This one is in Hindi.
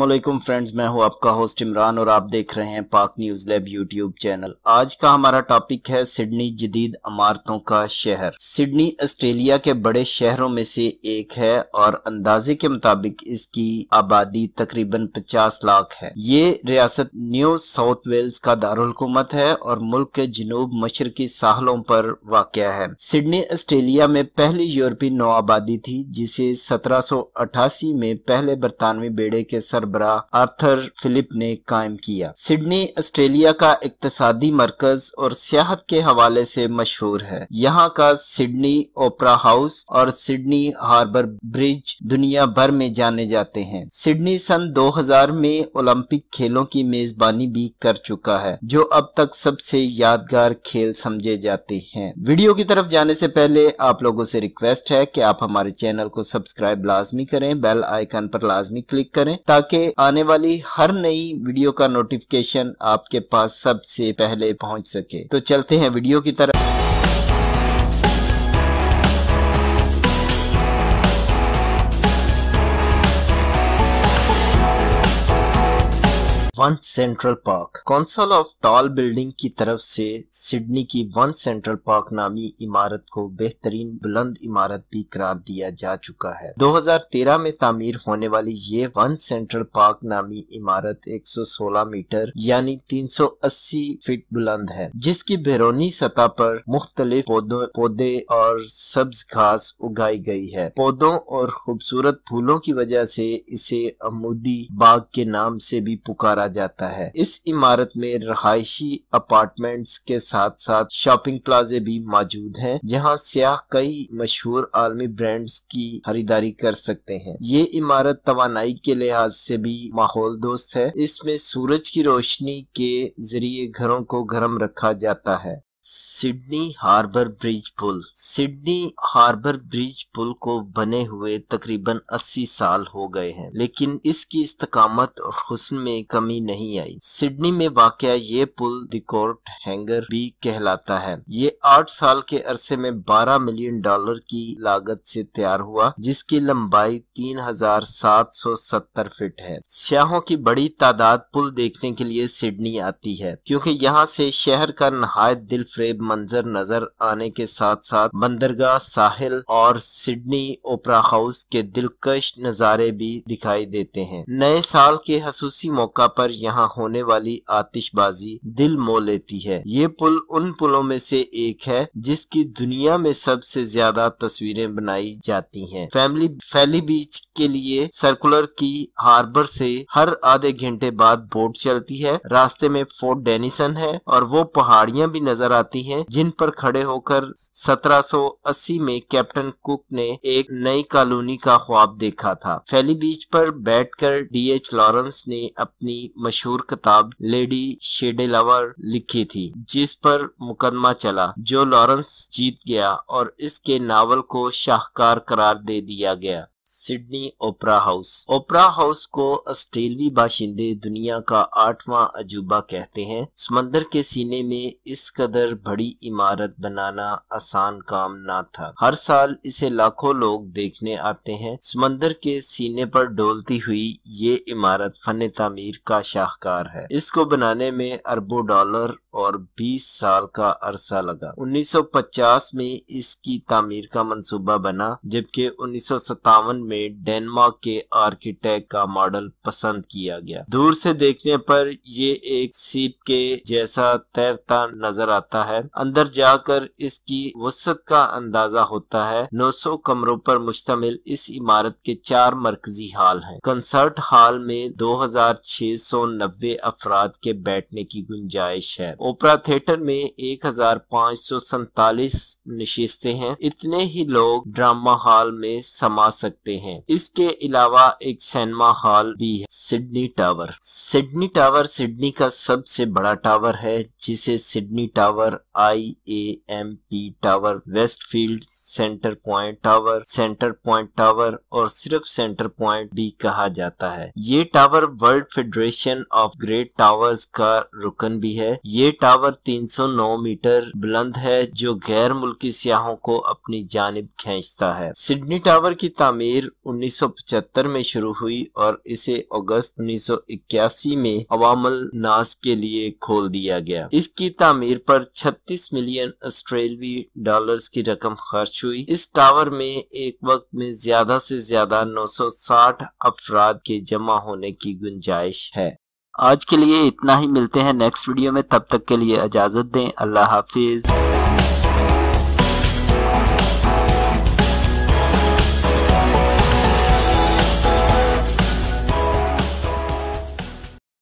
वालेकुम फ्रेंड्स मैं हूँ आपका होस्ट इमरान और आप देख रहे हैं पाक न्यूज़ लैब यूट्यूब चैनल आज का हमारा टॉपिक है सिडनी जदीद अमारतों का शहर. सिडनी ऑस्ट्रेलिया के बड़े शहरों में से एक है और अंदाजे के मुताबिक इसकी आबादी तकरीबन 50 लाख है. ये रियासत न्यू साउथ वेल्स का दारकूमत है और मुल्क के जनूब मशरकी साहलों पर वाक़ है. सिडनी ऑस्ट्रेलिया में पहली यूरोपीय नौ थी, जिसे सत्रह में पहले बरतानवी बेड़े के सरबरा आर्थर फिलिप ने कायम किया। सिडनी, ऑस्ट्रेलिया का इकतसादी मरकज और सियाहत के हवाले से मशहूर है। यहाँ का सिडनी ओपरा हाउस और सिडनी हार्बर ब्रिज दुनिया भर में जाने जाते हैं। सिडनी सन 2000 में ओलंपिक खेलों की मेजबानी भी कर चुका है, जो अब तक सबसे यादगार खेल समझे जाते हैं। वीडियो की तरफ़ जाने से पहले आप लोगों से रिक्वेस्ट है कि आप हमारे चैनल को सब्सक्राइब लाजमी करें, बेल आइकन पर लाजमी क्लिक करें ताकि आने वाली हर नई वीडियो का नोटिफिकेशन आपके पास सबसे पहले पहुँच सके। तो चलते हैं वीडियो की तरफ़। One central park. Council of tall building की तरफ़ से सिडनी की वन सेंट्रल पार्क नामी इमारत को बेहतरीन बुलंद इमारत भी करार दिया जा चुका है। 2013 में तामीर होने वाली ये वन सेंट्रल पार्क नामी इमारत 116 मीटर यानी 380 फीट बुलंद है, जिसकी बैरूनी सतह पर मुख्तलिफ़ पौधे और सब्ज घास उगाई गई है। पौधों और खूबसूरत फूलों की वजह से इसे अमूदी बाग के नाम से भी पुकारा जाता है। इस इमारत में रहायशी अपार्टमेंट्स के साथ साथ शॉपिंग प्लाजे भी मौजूद हैं, जहाँ सियाह कई मशहूर आलमी ब्रांड्स की खरीदारी कर सकते हैं। ये इमारत तोानाई के लिहाज से भी माहौल दोस्त है। इसमें सूरज की रोशनी के ज़रिए घरों को गर्म रखा जाता है। सिडनी हार्बर ब्रिज पुल। सिडनी हार्बर ब्रिज पुल को बने हुए तकरीबन 80 साल हो गए हैं, लेकिन इसकी इस्तकामत और हुस्न में कमी नहीं आई। सिडनी में वाक़ ये पुल दिकोर्ट हैंगर भी कहलाता है। ये आठ साल के अरसे में 12 मिलियन डॉलर की लागत से तैयार हुआ, जिसकी लंबाई तीन हज़ार सात सौ सत्तर फीट है। सियाहों की बड़ी तादाद पुल देखने के लिए सिडनी आती है, क्योंकि यहाँ से शहर का नहायत दिल फेब मंजर नज़र आने के साथ साथ बंदरगाह साहिल और सिडनी ओपरा हाउस के दिलकश नज़ारे भी दिखाई देते हैं नए साल के खसूसी मौका पर यहाँ होने वाली आतिशबाजी दिल मो लेती है ये पुल उन पुलों में से एक है जिसकी दुनिया में सबसे ज़्यादा तस्वीरें बनाई जाती हैं। फैमिली, फैली बीच के लिए सर्कुलर की हार्बर से हर आधे घंटे बाद बोट चलती है। रास्ते में फोर्ट डेनिसन है और वो पहाड़ियाँ भी नज़र आती हैं, जिन पर खड़े होकर 1780 में कैप्टन कुक ने एक नई कॉलोनी का ख्वाब देखा था। फैली बीच पर बैठकर डीएच लॉरेंस ने अपनी मशहूर किताब लेडी शेडेलावर लिखी थी, जिस पर मुकदमा चला, जो लॉरेंस जीत गया और इसके नावल को शाहकार करार दे दिया गया। Sydney Opera House. Opera House को ऑस्ट्रेलवी बाशिंदे दुनिया का आठवां अजूबा कहते हैं। समंदर के सीने में इस कदर बड़ी इमारत बनाना आसान काम ना था। हर साल इसे लाखों लोग देखने आते हैं। समंदर के सीने पर डोलती हुई ये इमारत फन तामीर का शाहकार है। इसको बनाने में अरबों डॉलर और 20 साल का अरसा लगा। 1950 में इसकी तामीर का मंसूबा बना, जबकि उन्नीस सौ सतावन में डेनमार्क के आर्किटेक्ट का मॉडल पसंद किया गया। दूर से देखने पर ये एक सीप के जैसा तैरता नज़र आता है। अंदर जाकर इसकी वसत का अंदाज़ा होता है। 900 कमरों पर मुश्तमिल इस इमारत के चार मरकजी हाल हैं। कंसर्ट हॉल में 2690 अफराद के बैठने की गुंजाइश है। ओपरा थिएटर में एक हज़ार नशिस्तें हैं। इतने ही लोग ड्रामा हॉल में समा सकते हैं। इसके अलावा एक सिनेमा हॉल भी है, Sydney Tower. Sydney Tower Sydney का सबसे बड़ा टावर है, जिसे Sydney Tower I A M P Tower, Westfield, Centrepoint Tower, Centrepoint Tower और सिर्फ़ सेंटर पॉइंट भी कहा जाता है। ये tower World Federation of Great Towers का रुकन भी है। ये टावर 309 मीटर बुलंद है, जो गैर मुल्की सियाहों को अपनी जानब खींचता है। सिडनी टावर की तामीर 1975 में शुरू हुई और इसे अगस्त उन्नीस सौ इक्यासी में अवामल नाज के लिए खोल दिया गया। इसकी तामीर पर 36 मिलियन ऑस्ट्रेलवी डॉलर्स की रकम खर्च हुई। इस टावर में एक वक्त में ज़्यादा से ज़्यादा 960 अफराद के जमा होने की गुंजाइश है। आज के लिए इतना ही, मिलते हैं नेक्स्ट वीडियो में, तब तक के लिए इजाज़त दें, अल्लाह हाफिज।